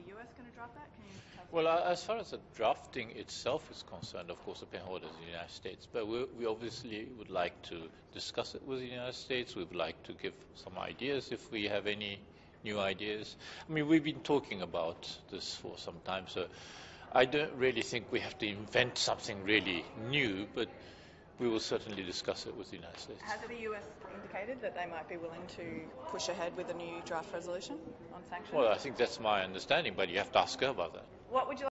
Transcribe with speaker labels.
Speaker 1: US going to drop that? Can you have
Speaker 2: Well, uh, as far as the drafting itself is concerned, of course, the pen holder is the United States. But we, we obviously would like to discuss it with the United States. We would like to give some ideas if we have any new ideas. I mean, we've been talking about this for some time, so I don't really think we have to invent something really new, but we will certainly discuss it with the United States.
Speaker 1: Has the US indicated that they might be willing to push ahead with a new draft resolution on sanctions?
Speaker 2: Well, I think that's my understanding, but you have to ask her about that.
Speaker 1: what would you